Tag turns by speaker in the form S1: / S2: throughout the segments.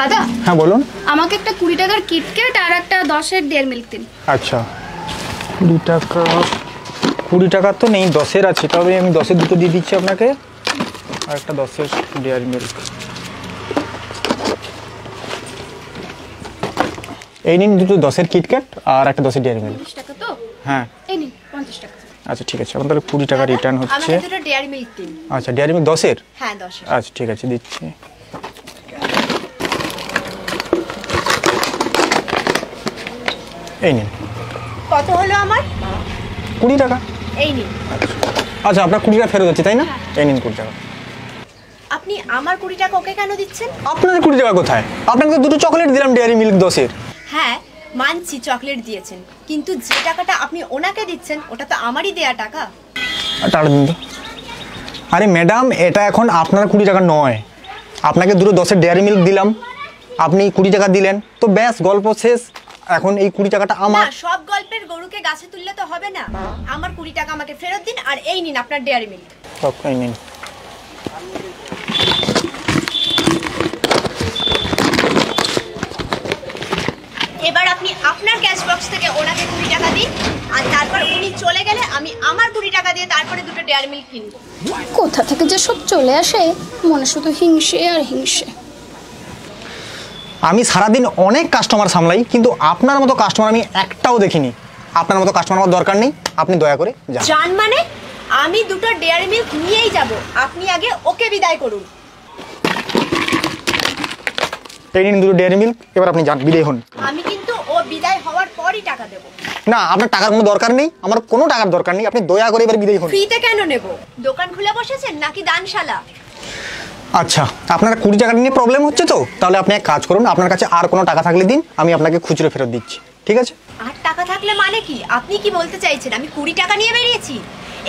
S1: দাদা?
S2: হ্যাঁ বলুন।
S1: আমাকে একটা কুড়ি টাকার কিটকেট আর একটা দশের দেড় মিল্ক দিন।
S2: আচ্ছা। কুড়ি টাকা কুড়ি টাকার তো নেই দশের আছে তবে আমি দশের দুটো দিয়ে দিচ্ছি আপনাকে। আর একটা দশের ডেয়ারি মিল্ক এই নিন দুটো দশের কিটক্যাট আর একটা দশের ডেয়ারি মিল্ক
S1: টাকা তো?
S2: হ্যাঁ।
S1: এই নিন পঞ্চাশ টাকা।
S2: আচ্ছা ঠিক আছে। আপনার তাহলে কুড়ি টাকা রিটার্ন হচ্ছে
S3: আমাকে দুটো ডেয়ারি মিল্ক দিন।
S2: আচ্ছা ডেয়ারি মিল্ক দশের?
S3: হ্যাঁ দশ
S2: আচ্ছা ঠিক আছে দিচ্ছি। এই নিন।
S3: কত হলো আমার?
S2: কুড়ি টাকা।
S3: এই নিন।
S2: আচ্ছা আপনার কুড়ি টাকা ফেরত হচ্ছে তাই না? এই নিন কুড়ি টাকা।
S3: আপনি আমার কুড়ি টাকা ওকে কেন দিচ্ছেন?
S2: আপনার কুড়ি টাকা কোথায়? আপনাকে তো দুটো চকলেট দিলাম ডেয়ারি মিল্ক দশের।
S3: হ্যাঁ মানছি চকলেট দিয়েছেন। কিন্তু যে টাকাটা আপনি ওনাকে দিচ্ছেন ওটা তো আমারই দেয়া টাকা।
S2: টাকা দিন তো। আরে ম্যাডাম এটা এখন আপনার কুড়ি টাকা নয়। আপনাকে দুটো দশের ডেয়ারি মিল্ক দিলাম। আপনি কুড়ি টাকা দিলেন। তো ব্যাস গল্প শেষ। এখন এই কুড়ি টাকাটা
S3: না
S2: আমার
S3: সব গল্পের গরুকে গাছে তুললে তো হবে না। আমার কুড়ি টাকা আমাকে ফেরত দিন আর এই নিন আপনার ডেয়ারি মিল্ক
S2: সব এই নিন।
S3: এবার আপনি আপনার ক্যাশ বক্স থেকে ওনাকে কুড়ি টাকা দিন আর তারপর উনি চলে গেলে আমি আমার কুড়ি টাকা দিয়ে তারপরে দুটো ডেয়ারি মিল্ক কিনবো।
S1: কোথা থেকে যে সব চলে আসে মনে শুধু হিংসে আর হিংসে।
S2: আমি সারাদিন অনেক কাস্টমার সামলাই কিন্তু আপনার মতো কাস্টমার আমি একটাও দেখিনি। আপনার মতো কাস্টমার আমার দরকার নেই আপনি দয়া করে যান।
S3: জান মানে? আমি দুটো ডেয়ারি মিল্ক নিয়েই যাব। আপনি আগে ওকে বিদায় করুন।
S2: এই নিন দুটো ডেয়ারি মিল্ক এবার আপনি যান বিদায় হন।
S3: আমি কিন্তু ও বিদায় হওয়ার পরই টাকা দেব।
S2: না আপনার টাকার কোনো দরকার নেই আমার কোনো টাকার দরকার নেই আপনি দয়া করে এবার বিদায় হন।
S3: ফ্রিতে কেন নেব? দোকান খুলে বসেছেন নাকি দানশালা?
S2: আচ্ছা আপনার কুড়ি টাকা নিয়ে প্রবলেম হচ্ছে তো? তাহলে আপনি এক কাজ করুন আপনার কাছে আর কোনো টাকা থাকলে দিন আমি আপনাকে খুচরো ফেরত দিচ্ছি ঠিক আছে?
S3: আর টাকা থাকলে মানে কি? আপনি কি বলতে চাইছেন? আমি কুড়ি টাকা নিয়ে বেরিয়েছি?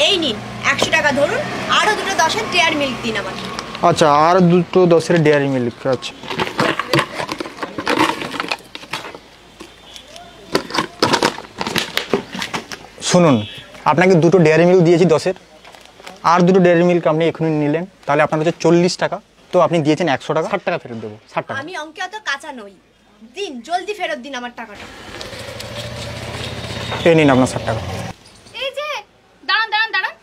S3: এই নিন একশো টাকা ধরুন আরও দুটো দশের ডেয়ার মিল্ক দিন আমাকে।
S2: আচ্ছা আর দুটো দশের ডেয়ারি মিল্ক আচ্ছা। শুনুন আপনাকে দুটো ডেয়ারি মিল্ক দিয়েছি দশের। আর দুটো ডেয়ারি মিল্ক আপনি এখনই নিলেন তাহলে আপনার হচ্ছে চল্লিশ টাকা। তো আপনি দিয়েছেন একশো টাকা। ষাট টাকা ফেরত দেবো ষাট টাকা।
S3: আমি অঙ্কে অত কাঁচা নই। দিন জলদি ফেরত দিন আমার টাকাটা।
S2: এই নিন আপনার ষাট টাকা।
S1: এই যে দাঁড়ান দাঁড়ান দাঁড়ান।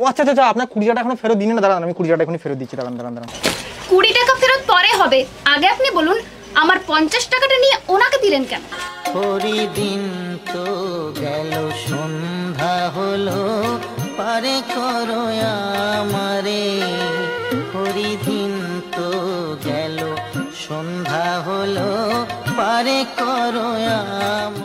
S2: ও আচ্ছা আচ্ছা আচ্ছা, আপনার কুড়ি টাকা এখনও ফেরত দিন না দাঁড়ান আমি কুড়ি টাকা এখনই ফেরত দিচ্ছি দাঁড়ান দাঁড়ান দাঁড়ান।
S1: কুড়ি টাকা ফেরত পরে হবে। আগে আপনি বলুন আমার পঞ্চাশ টাকাটা নিয়ে ওনাকে দিলেন কেন?
S4: হরিদিন তো গেল সন্ধ্যা হলো। পারে করো আমারে। হরিদিন তো গেল সন্ধ্যা হলো পারে করো আমার।